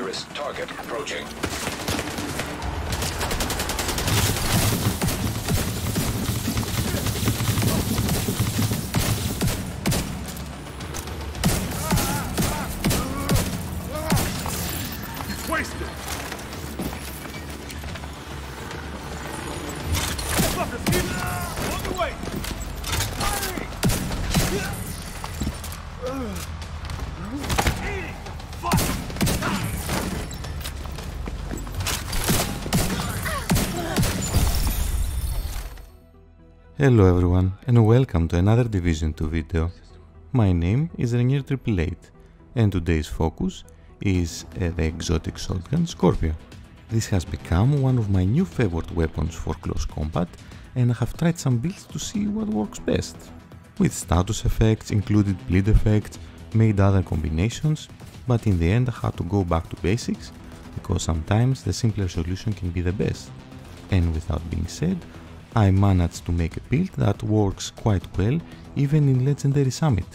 Risk target approaching. Hello everyone and welcome to another Division 2 video. My name is Rainiere 888 and today's focus is uh, the exotic shotgun Scorpio. This has become one of my new favorite weapons for close combat and I have tried some builds to see what works best. With status effects, included bleed effects, made other combinations, but in the end I had to go back to basics because sometimes the simpler solution can be the best. And without being said, I managed to make a build that works quite well even in Legendary Summit.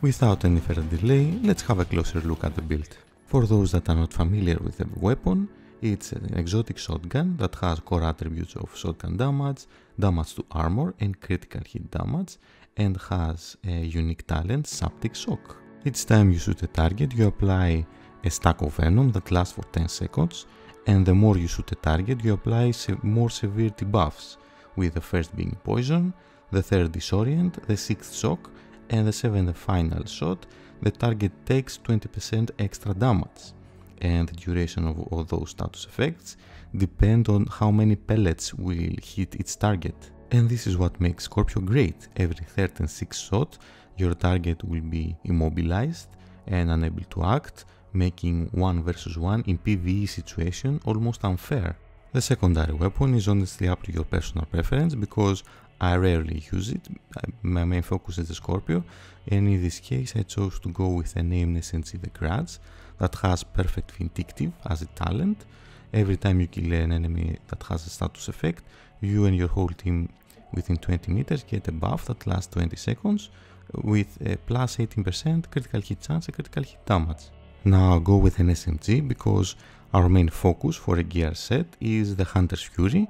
Without any further delay, let's have a closer look at the build. For those that are not familiar with the weapon, it's an exotic shotgun that has core attributes of shotgun damage, damage to armor and critical hit damage, and has a unique talent Septic Shock. Each time you shoot a target, you apply a stack of venom that lasts for 10 seconds, and the more you shoot a target, you apply se- more severe debuffs, with the first being poison, the third disorient, the sixth shock, and the seventh final shot, the target takes 20% extra damage. And the duration of all those status effects depend on how many pellets will hit its target. And this is what makes Scorpio great. Every third and sixth shot, your target will be immobilized and unable to act, making 1 versus 1 in PvE situation almost unfair. The secondary weapon is honestly up to your personal preference because I rarely use it. My main focus is the Scorpio, and in this case, I chose to go with a name SMG the Grudge that has perfect vindictive as a talent. Every time you kill an enemy that has a status effect, you and your whole team within 20 meters get a buff that lasts 20 seconds with a plus 18% critical hit chance and critical hit damage. Now go with an SMG because our main focus for a gear set is the Hunter's Fury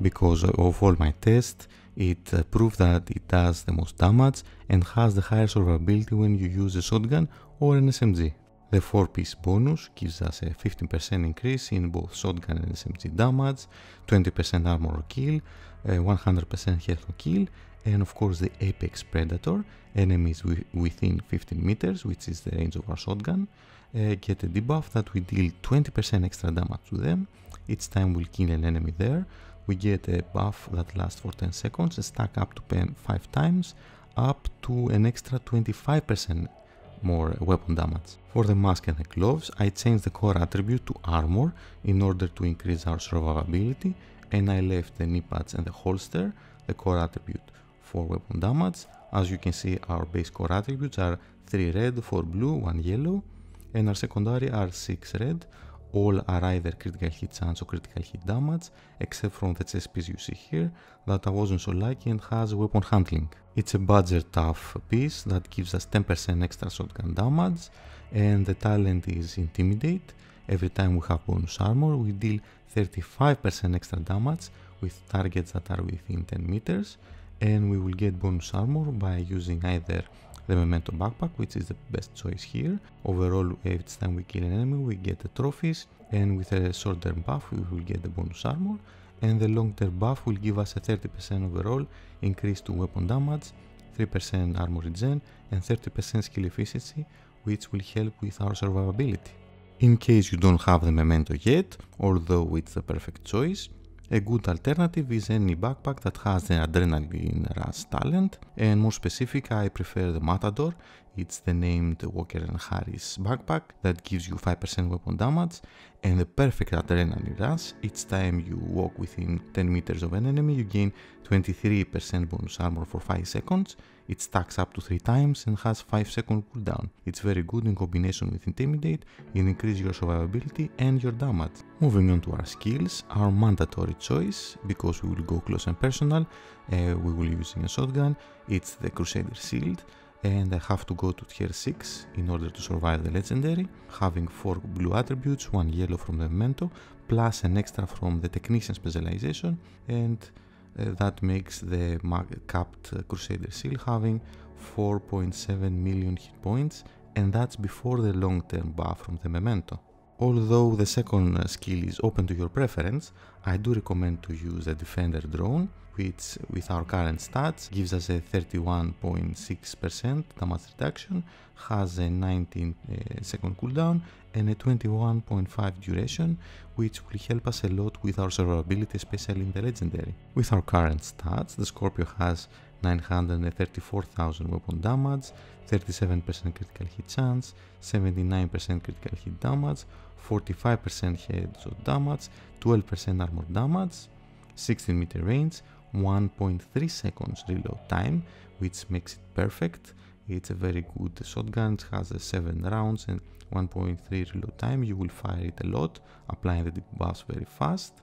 because of all my tests it uh, proved that it does the most damage and has the highest survivability when you use a shotgun or an SMG. The 4 piece bonus gives us a 15% increase in both shotgun and SMG damage, 20% armor kill, uh, 100% health kill, and of course the Apex Predator, enemies wi- within 15 meters, which is the range of our shotgun, uh, get a debuff that we deal 20% extra damage to them. Each time we kill an enemy there, we get a buff that lasts for 10 seconds stack up to 5 times, up to an extra 25% more weapon damage. For the mask and the gloves, I changed the core attribute to armor in order to increase our survivability and I left the knee pads and the holster, the core attribute for weapon damage. As you can see, our base core attributes are 3 red, 4 blue, 1 yellow, and our secondary are 6 red, all are either critical hit chance or critical hit damage, except from the chest piece you see here, that I wasn't so lucky and has weapon handling. It's a Badger Tuff piece that gives us 10% extra shotgun damage, and the talent is Intimidate. Every time we have bonus armor, we deal 35% extra damage with targets that are within 10 meters, and we will get bonus armor by using either the Memento backpack, which is the best choice here. Overall, each time we kill an enemy, we get the trophies, and with a short-term buff, we will get the bonus armor, and the long-term buff will give us a 30% overall increase to weapon damage, 3% armor regen, and 30% skill efficiency, which will help with our survivability. In case you don't have the Memento yet, although it's the perfect choice, a good alternative is any backpack that has the Adrenaline Rush talent, and more specific, I prefer the Matador. It's the named Walker and Harris backpack that gives you 5% weapon damage, and the perfect Adrenaline Rush. Each time you walk within 10 meters of an enemy, you gain 23% bonus armor for 5 seconds, it stacks up to 3 times and has 5 second cooldown. It's very good in combination with Intimidate, it increases your survivability and your damage. Moving on to our skills, our mandatory choice, because we will go close and personal, uh, we will use a shotgun, it's the Crusader Shield and I have to go to tier 6 in order to survive the legendary, having 4 blue attributes, 1 yellow from the memento, plus an extra from the technician specialization and uh, that makes the capped uh, Crusader Shield having 4.7 million hit points and that's before the long term buff from the Memento. Although the second skill is open to your preference, I do recommend to use the Defender drone, which with our current stats gives us a 31.6% damage reduction, has a 19 uh, second cooldown and a 21.5 duration, which will help us a lot with our survivability, especially in the legendary. With our current stats, the Scorpio has 934,000 weapon damage, 37% critical hit chance, 79% critical hit damage, 45% headshot damage, 12% armor damage, 16 meter range, 1.3 seconds reload time, which makes it perfect. It's a very good shotgun, it has a 7 rounds and 1.3 reload time. You will fire it a lot, applying the debuffs very fast.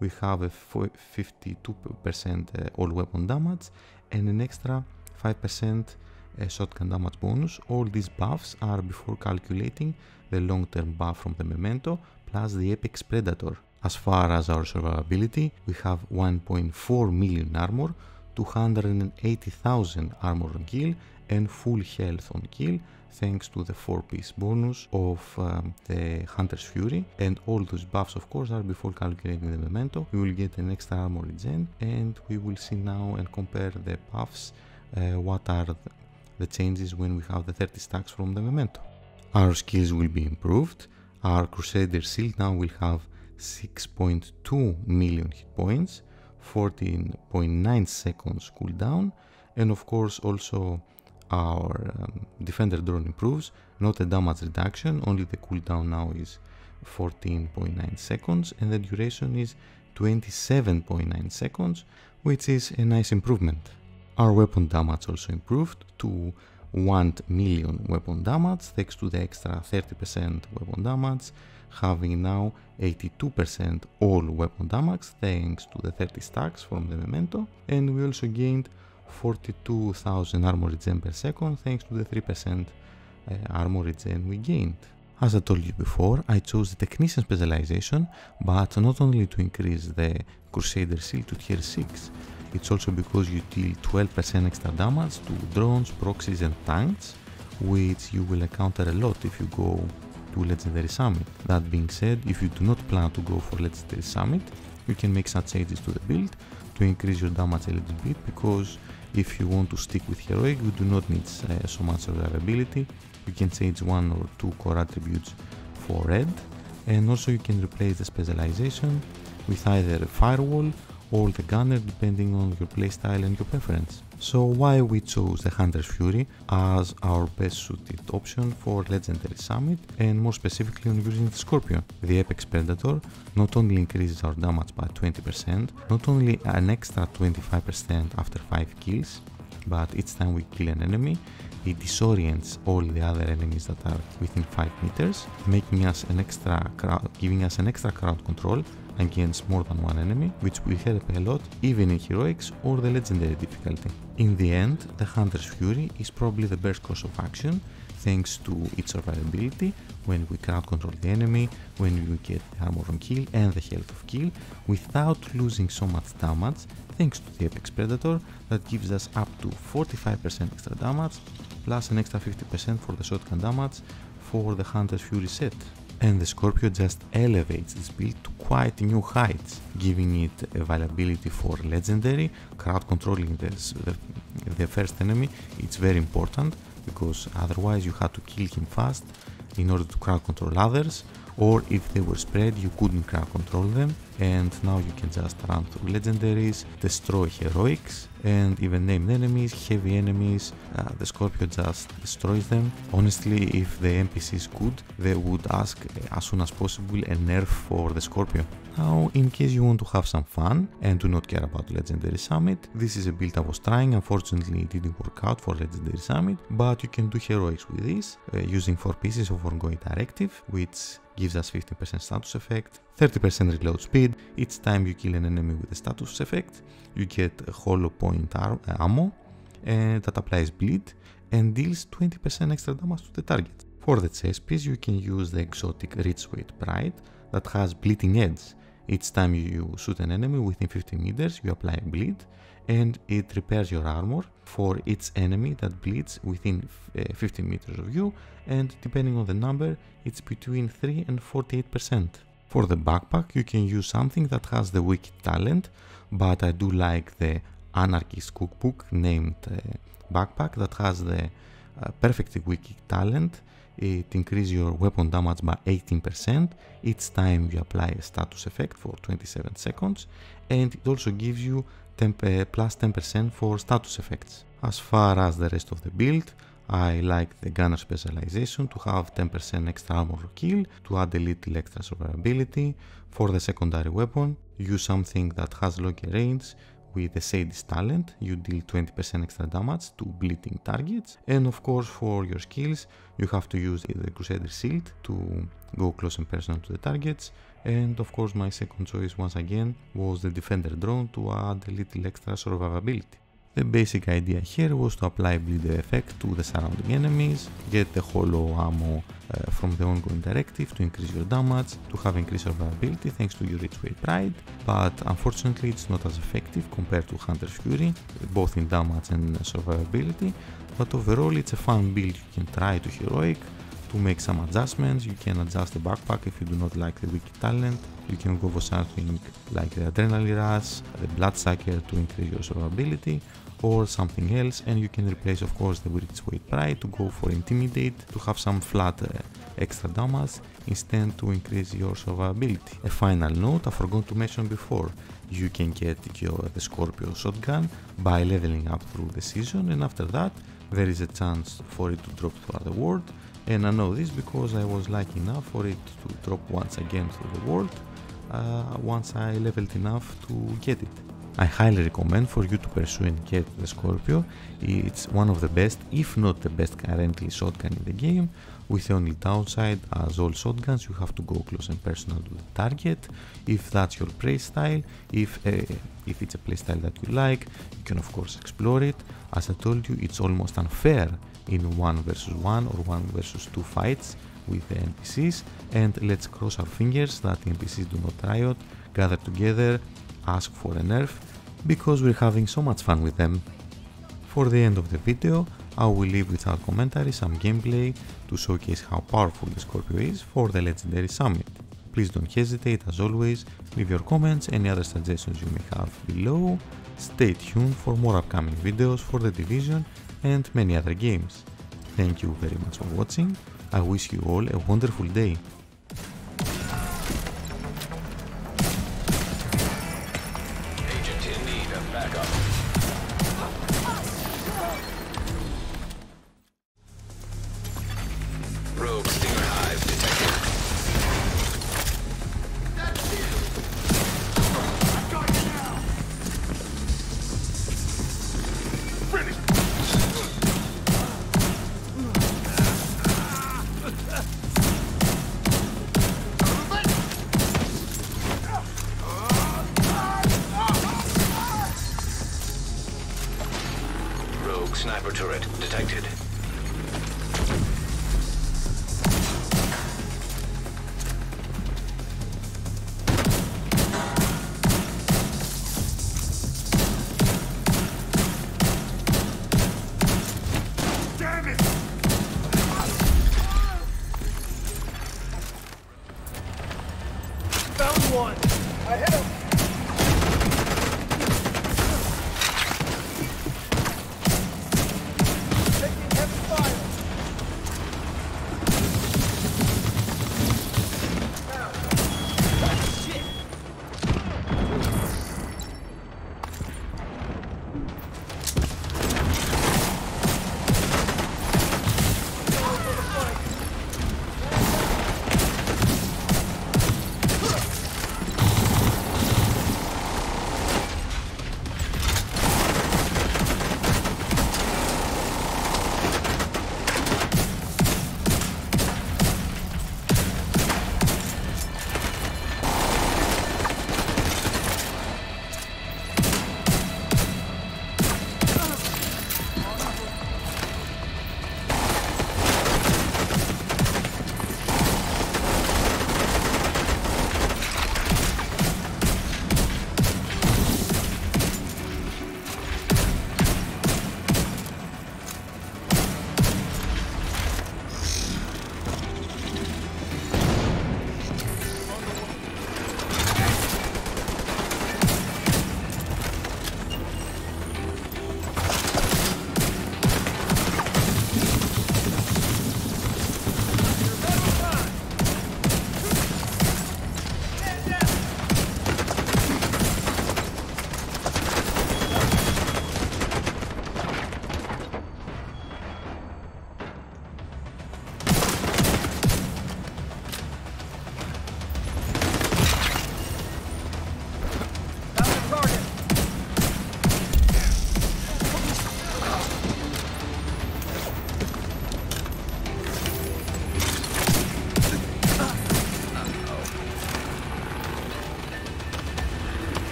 We have a 52% uh, all weapon damage and an extra 5% uh, shotgun damage bonus. All these buffs are before calculating the long-term buff from the Memento plus the Apex Predator. As far as our survivability, we have 1.4 million armor, 280,000 armor on kill and full health on kill thanks to the 4-piece bonus of um, the Hunter's Fury and all those buffs of course are before calculating the Memento. We will get an extra armor regen and we will see now and compare the buffs uh, what are the changes when we have the 30 stacks from the Memento. Our skills will be improved. Our Crusader Shield now will have 6.2 million hit points, 14.9 seconds cooldown, and of course also our um, Defender drone improves, not a damage reduction, only the cooldown now is 14.9 seconds and the duration is 27.9 seconds, which is a nice improvement. Our weapon damage also improved to 1 million weapon damage thanks to the extra 30% weapon damage, having now 82% all weapon damage thanks to the 30 stacks from the Memento, and we also gained 42,000 armor regen per second thanks to the 3% uh, armor regen we gained. As I told you before, I chose the Technician specialization, but not only to increase the Crusader Shield to tier 6, it's also because you deal 12% extra damage to drones, proxies and tanks, which you will encounter a lot if you go to Legendary Summit. That being said, if you do not plan to go for Legendary Summit, you can make some changes to the build to increase your damage a little bit because if you want to stick with Heroic, you do not need uh, so much survivability. You can change one or two core attributes for red and also you can replace the specialization with either a firewall or the gunner depending on your playstyle and your preference. So why we chose the Hunter's Fury as our best suited option for Legendary Summit and more specifically on using the Scorpion. The Apex Predator not only increases our damage by 20%, not only an extra 25% after 5 kills, but each time we kill an enemy, it disorients all the other enemies that are within 5 meters, making us an extra crowd, giving us an extra crowd control against more than one enemy, which will help a lot even in heroics or the legendary difficulty. In the end, the Hunter's Fury is probably the best course of action thanks to its survivability when we crowd control the enemy, when we get the armor on kill and the health of kill without losing so much damage thanks to the Apex Predator that gives us up to 45% extra damage plus an extra 50% for the shotgun damage for the Hunter's Fury set. And the Scorpio just elevates this build to quite new heights, giving it availability for legendary, crowd controlling this, the, the first enemy, it's very important because otherwise you had to kill him fast in order to crowd control others or if they were spread you couldn't crowd control them and now you can just run through legendaries, destroy heroics and even named enemies, heavy enemies, uh, the Scorpio just destroys them. Honestly, if the NPCs could, they would ask uh, as soon as possible a nerf for the Scorpio. Now, in case you want to have some fun and do not care about Legendary Summit, this is a build I was trying, unfortunately it didn't work out for Legendary Summit, but you can do heroics with this, uh, using 4 pieces of Ongoing Directive, which gives us 15% status effect, 30% reload speed, each time you kill an enemy with a status effect, you get a hollow point uh, ammo uh, that applies bleed and deals 20% extra damage to the target. For the chest piece you can use the exotic Richweight Pride that has bleeding edge. Each time you shoot an enemy within 50 meters you apply bleed and it repairs your armor for each enemy that bleeds within uh, 15 meters of you and depending on the number it's between 3 and 48%. For the backpack you can use something that has the wicked talent but I do like the anarchist cookbook named uh, backpack that has the uh, perfect wicked talent it increases your weapon damage by 18% each time you apply a status effect for 27 seconds and it also gives you 10, uh, plus 10% for status effects. As far as the rest of the build, I like the gunner specialization to have 10% extra armor kill to add a little extra survivability. For the secondary weapon, use something that has longer range with the Sadist talent, you deal 20% extra damage to bleeding targets. And of course for your skills, you have to use the Crusader Shield to go close and personal to the targets. And of course my second choice once again was the Defender drone to add a little extra survivability. The basic idea here was to apply bleed effect to the surrounding enemies, get the hollow ammo uh, from the ongoing directive to increase your damage, to have increased survivability thanks to your Ridgeway's Pride, but unfortunately it's not as effective compared to Hunter's Fury, both in damage and survivability, but overall it's a fun build you can try to heroic, to make some adjustments, you can adjust the backpack if you do not like the wicked talent, you can go for something like the Adrenaline Rush, the Bloodsucker to increase your survivability, or something else and you can replace of course the Ridgeway's Pride to go for Intimidate to have some flat uh, extra damage instead to increase your survivability. A final note I forgot to mention before, you can get your, the Scorpio shotgun by leveling up through the season and after that there is a chance for it to drop throughout the world and I know this because I was lucky enough for it to drop once again through the world uh, once I leveled enough to get it. I highly recommend for you to pursue and get the Scorpio. It's one of the best, if not the best currently shotgun in the game, with the only downside, as all shotguns, you have to go close and personal to the target. If that's your playstyle, if uh, if it's a playstyle that you like, you can of course explore it. As I told you, it's almost unfair in one versus one or one versus two fights with the NPCs. And let's cross our fingers that NPCs do not riot, gather together, ask for a nerf because we're having so much fun with them. For the end of the video, I will leave without commentary some gameplay to showcase how powerful the Scorpio is for the Legendary Summit. Please don't hesitate as always, leave your comments any other suggestions you may have below. Stay tuned for more upcoming videos for The Division and many other games. Thank you very much for watching, I wish you all a wonderful day. Rogue sniper turret detected.